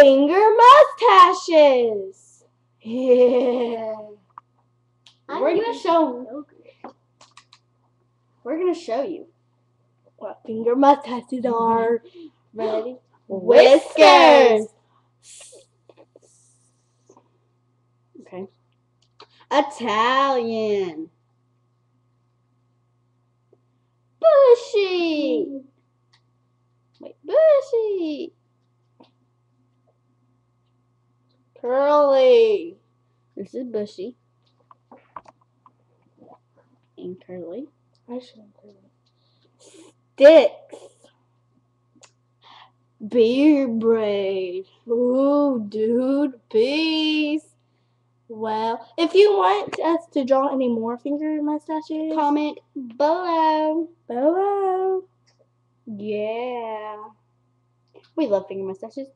finger mustaches. Yeah. We're gonna show we're gonna show you what finger mustaches are. Ready? Whiskers. Okay. Italian. Bushy. Wait, bushy. Curly. This is bushy. And curly. I should have curly. Sticks. Beard braid. Ooh, dude, peace. Well, if you want us to draw any more finger mustaches, Comment below. below. Yeah. We love finger mustaches.